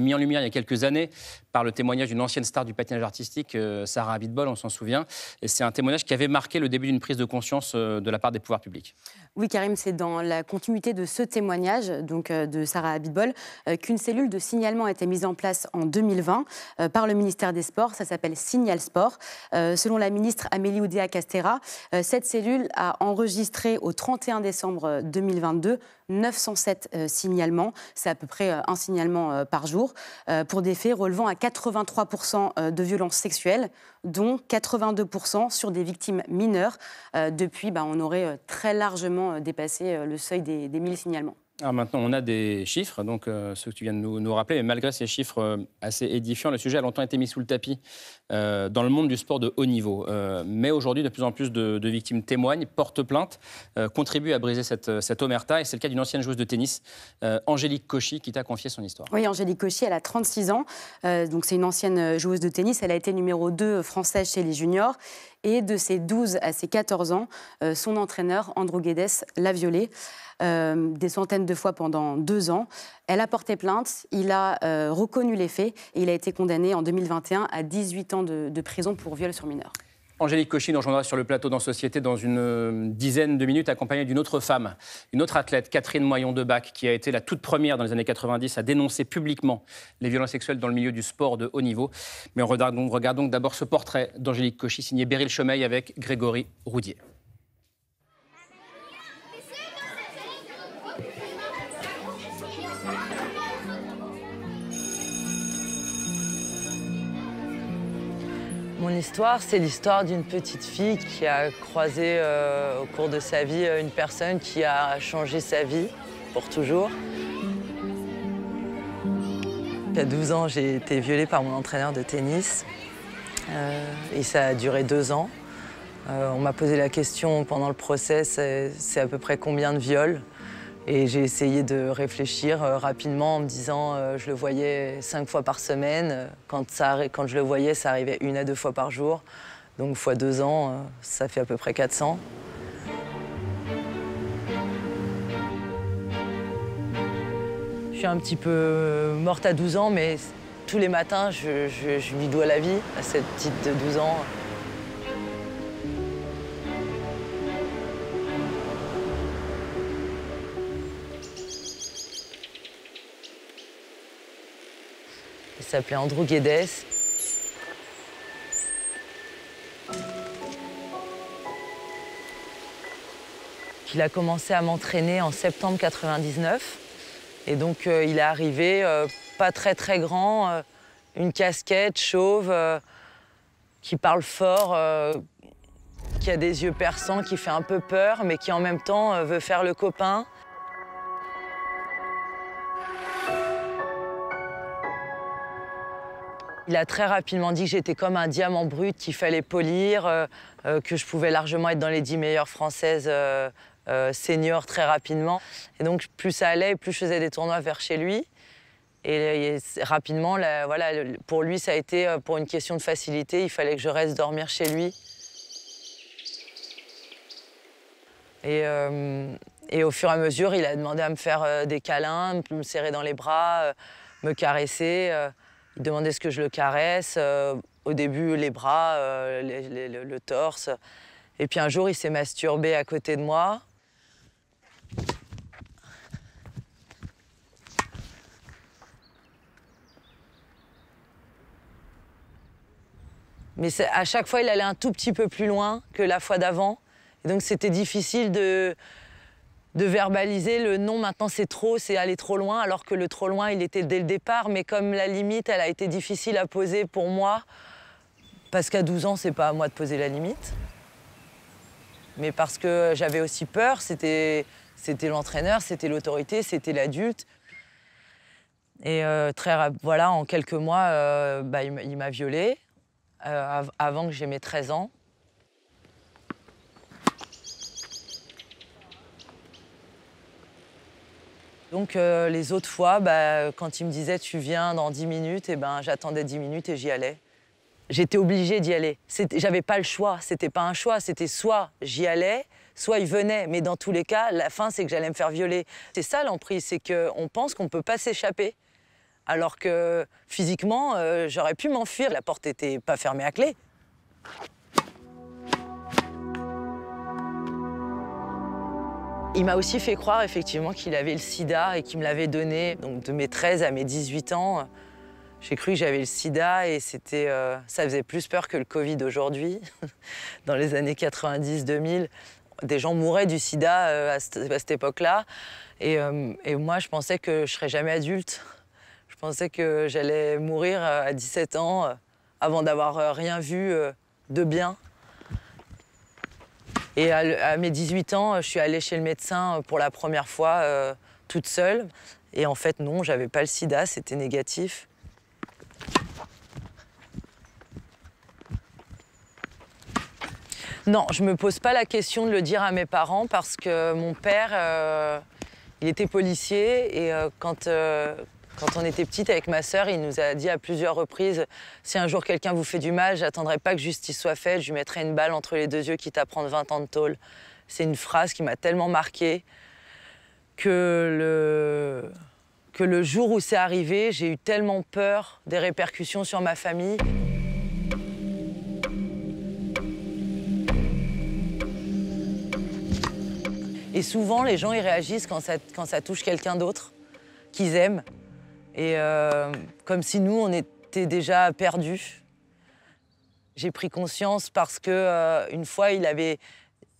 mis en lumière il y a quelques années par le témoignage d'une ancienne star du patinage artistique, euh, Sarah Abitbol, on s'en souvient. C'est un témoignage qui avait marqué le début d'une prise de conscience euh, de la part des pouvoirs publics. Oui, Karim, c'est dans la continuité de ce témoignage donc, euh, de Sarah Abitbol qu'une cellule de signalement a été mise en place en 2020 par le ministère des Sports. Ça s'appelle Signal Sport. selon la ministre Amélie Oudéa-Castera, cette cellule a enregistré au 31 décembre 2022 907 signalements. C'est à peu près un signalement par jour pour des faits relevant à 83% de violences sexuelles, dont 82% sur des victimes mineures. Depuis, bah, on aurait très largement dépassé le seuil des, des 1000 signalements. Maintenant, on a des chiffres, donc euh, ceux que tu viens de nous, rappeler, mais malgré ces chiffres euh, assez édifiants, le sujet a longtemps été mis sous le tapis euh, dans le monde du sport de haut niveau. mais aujourd'hui, de plus en plus de, victimes témoignent, portent plainte, contribuent à briser cette, cette omerta. Et c'est le cas d'une ancienne joueuse de tennis, Angélique Cauchy, qui t'a confié son histoire. Oui, Angélique Cauchy, elle a 36 ans. donc c'est une ancienne joueuse de tennis. Elle a été numéro 2 française chez les juniors. Et de ses 12 à ses 14 ans, son entraîneur, Andrew Guedes, l'a violée. Euh, des centaines de fois pendant deux ans. Elle a porté plainte, il a euh, reconnu les faits et il a été condamné en 2021 à 18 ans de, prison pour viol sur mineur. Angélique Cauchy nous rejoindra sur le plateau dans Société dans une euh, dizaine de minutes, accompagnée d'une autre femme, une autre athlète, Catherine Moyon de Bac, qui a été la toute première dans les années 90 à dénoncer publiquement les violences sexuelles dans le milieu du sport de haut niveau. Mais on regarde donc, d'abord ce portrait d'Angélique Cauchy signé Beryl Chemeil avec Grégory Roudier. Mon histoire, c'est l'histoire d'une petite fille qui a croisé euh, au cours de sa vie euh, une personne qui a changé sa vie pour toujours. Il y a 12 ans, j'ai été violée par mon entraîneur de tennis euh, et ça a duré deux ans. on m'a posé la question pendant le procès, c'est à peu près combien de viols? Et j'ai essayé de réfléchir euh, rapidement en me disant euh, je le voyais cinq fois par semaine. Quand, ça, quand je le voyais, ça arrivait une à deux fois par jour. Donc fois deux ans, euh, ça fait à peu près 400. Je suis un petit peu morte à 12 ans, mais tous les matins, je, je lui dois la vie à cette petite de 12 ans. S'appelait Andrew Guedes. Il a commencé à m'entraîner en septembre 99. Et donc, euh, il est arrivé, euh, pas très très grand, euh, une casquette chauve, qui parle fort, qui a des yeux perçants, qui fait un peu peur, mais qui en même temps veut faire le copain. Il a très rapidement dit que j'étais comme un diamant brut qu'il fallait polir, euh, euh, que je pouvais largement être dans les dix meilleures françaises euh, seniors très rapidement. Et donc plus ça allait, plus je faisais des tournois vers chez lui. Et, rapidement, voilà, pour lui, ça a été pour une question de facilité. Il fallait que je reste dormir chez lui. Et, et, au fur et à mesure, il a demandé à me faire des câlins, me serrer dans les bras, me caresser. Il demandait ce que je le caresse. Euh, au début, les bras, euh, le, torse. Et puis un jour, il s'est masturbé à côté de moi. Mais à chaque fois, il allait un tout petit peu plus loin que la fois d'avant. Donc, c'était difficile de, de verbaliser le non, maintenant c'est trop, c'est aller trop loin, alors que le trop loin, il était dès le départ. Mais comme la limite, elle a été difficile à poser pour moi, parce qu'à 12 ans, c'est pas à moi de poser la limite. Mais parce que j'avais aussi peur, c'était l'entraîneur, c'était l'autorité, c'était l'adulte. Et euh, très, voilà, en quelques mois, euh, bah, il m'a violée euh, avant que j'ai mes 13 ans. Donc euh, les autres fois, bah, quand il me disait tu viens dans 10 minutes, eh ben j'attendais 10 minutes et j'y allais. J'étais obligée d'y aller. J'avais pas le choix, c'était pas un choix, c'était soit j'y allais, soit il venait. Mais dans tous les cas, la fin, c'est que j'allais me faire violer. C'est ça l'emprise, c'est qu'on pense qu'on peut pas s'échapper. Alors que physiquement, euh, j'aurais pu m'enfuir. La porte n'était pas fermée à clé. Il m'a aussi fait croire effectivement qu'il avait le sida et qu'il me l'avait donné. Donc de mes 13 à mes 18 ans, j'ai cru que j'avais le sida et c'était, euh, ça faisait plus peur que le Covid aujourd'hui. Dans les années 90-2000, des gens mouraient du sida euh, à, cette, époque-là. Euh, et, moi, je pensais que je serais jamais adulte. Je pensais que j'allais mourir à 17 ans avant d'avoir rien vu de bien. Et à, mes 18 ans, je suis allée chez le médecin pour la première fois euh, toute seule. Et en fait, non, j'avais pas le sida, c'était négatif. Non, je me pose pas la question de le dire à mes parents parce que mon père, euh, il était policier et euh, quand, quand on était petite avec ma sœur, il nous a dit à plusieurs reprises si un jour quelqu'un vous fait du mal, j'attendrai pas que justice soit faite, je lui mettrai une balle entre les deux yeux quitte à prendre 20 ans de tôle. C'est une phrase qui m'a tellement marquée que le, que le jour où c'est arrivé, j'ai eu tellement peur des répercussions sur ma famille. Et souvent, les gens, ils réagissent quand ça, quand ça touche quelqu'un d'autre qu'ils aiment. Et euh, comme si nous, on était déjà perdus. J'ai pris conscience parce que euh, une fois, il avait,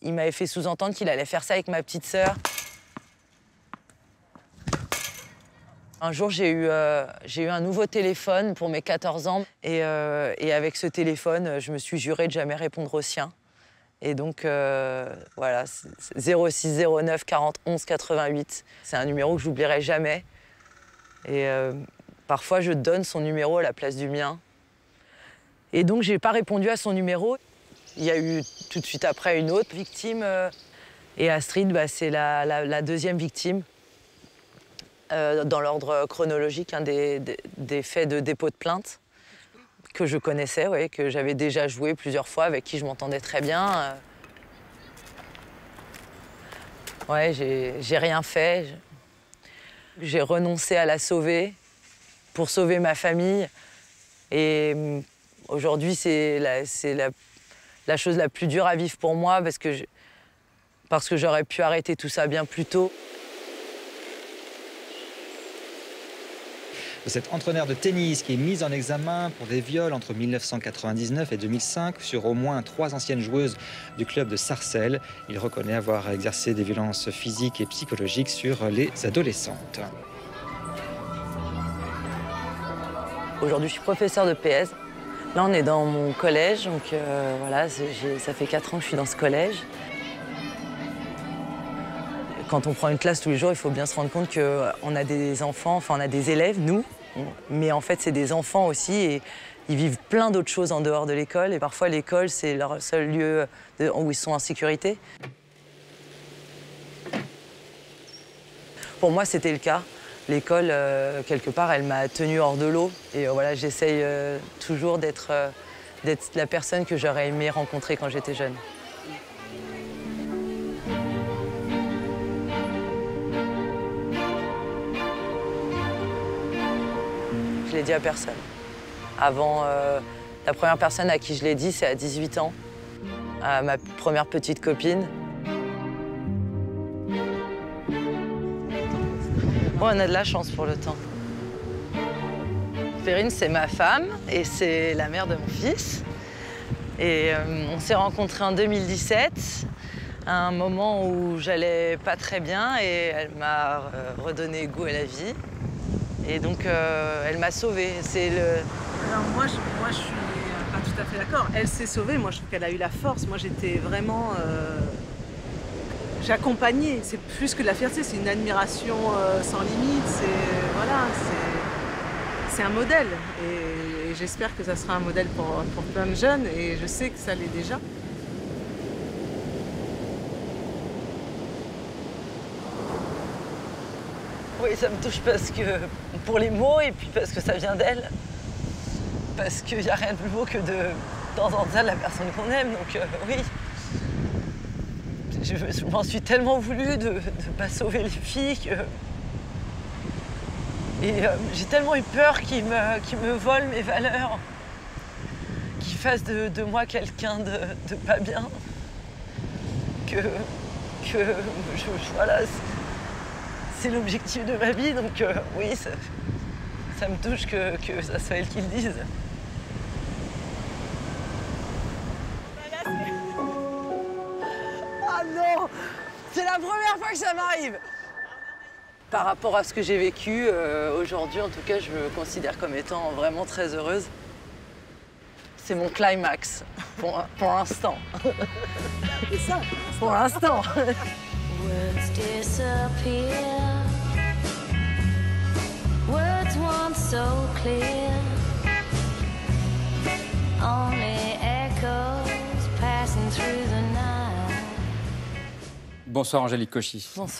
il m'avait fait sous-entendre qu'il allait faire ça avec ma petite sœur. Un jour, j'ai eu, euh, un nouveau téléphone pour mes 14 ans. Et, avec ce téléphone, je me suis juré de jamais répondre au sien. Et donc, voilà, 06 09 40 11 88. C'est un numéro que j'oublierai jamais. Et euh, parfois, je donne son numéro à la place du mien. Et donc, je n'ai pas répondu à son numéro. Il y a eu tout de suite après une autre victime. Euh, et Astrid, bah, c'est la, deuxième victime euh, dans l'ordre chronologique hein, des, faits de dépôt de plainte que je connaissais, que j'avais déjà joué plusieurs fois, avec qui je m'entendais très bien. Ouais, j'ai rien fait. J'ai renoncé à la sauver pour sauver ma famille. Et mm, aujourd'hui, c'est la, chose la plus dure à vivre pour moi parce que, parce que j'aurais pu arrêter tout ça bien plus tôt. Cet entraîneur de tennis qui est mis en examen pour des viols entre 1999 et 2005 sur au moins trois anciennes joueuses du club de Sarcelles. Il reconnaît avoir exercé des violences physiques et psychologiques sur les adolescentes. Aujourd'hui, je suis professeur de PS. Là, on est dans mon collège, donc euh, voilà, ça fait quatre ans que je suis dans ce collège. Quand on prend une classe tous les jours, il faut bien se rendre compte qu'on a des enfants, enfin on a des élèves, nous, mais en fait, c'est des enfants aussi et ils vivent plein d'autres choses en dehors de l'école. Et parfois, l'école, c'est leur seul lieu où ils sont en sécurité. Pour moi, c'était le cas. L'école, euh, quelque part, elle m'a tenue hors de l'eau. Et euh, voilà, j'essaye euh, toujours d'être la personne que j'aurais aimé rencontrer quand j'étais jeune. L'ai dit à personne. Avant, euh, la première personne à qui je l'ai dit, c'est à 18 ans, à ma première petite copine. Bon, on a de la chance pour le temps. Perrine, c'est ma femme et c'est la mère de mon fils. Et euh, on s'est rencontrés en 2017, à un moment où j'allais pas très bien et elle m'a euh, redonné goût à la vie. Et donc, euh, elle m'a sauvée. C'est le. Moi, je, moi, je suis pas tout à fait d'accord. Elle s'est sauvée. Moi, je trouve qu'elle a eu la force. Moi, j'étais vraiment. Euh... J'ai accompagné. C'est plus que de la fierté. C'est une admiration euh, sans limite. C'est voilà. C'est un modèle. Et, j'espère que ça sera un modèle pour, pour plein de jeunes. Et je sais que ça l'est déjà. Oui, ça me touche parce que pour les mots et puis parce que ça vient d'elle. Parce qu'il n'y a rien de plus beau que de d'entendre ça la personne qu'on aime. Donc euh, oui, je, m'en suis tellement voulu de ne pas sauver les filles que Et euh, j'ai tellement eu peur qu'il me, qu'il me vole mes valeurs, qu'il fasse de, moi quelqu'un de, pas bien, que, que je, voilà, c'est l'objectif de ma vie, donc euh, oui, ça, ça me touche que, que ça soit elle qui le dise. Ah non C'est la première fois que ça m'arrive Par rapport à ce que j'ai vécu, euh, aujourd'hui en tout cas, je me considère comme étant vraiment très heureuse. C'est mon climax, pour, pour l'instant. C'est ça, pour l'instant. Words disappear. Words once so clear. Only echoes passing through the night. Bonsoir Angélique Cauchy. Bonsoir.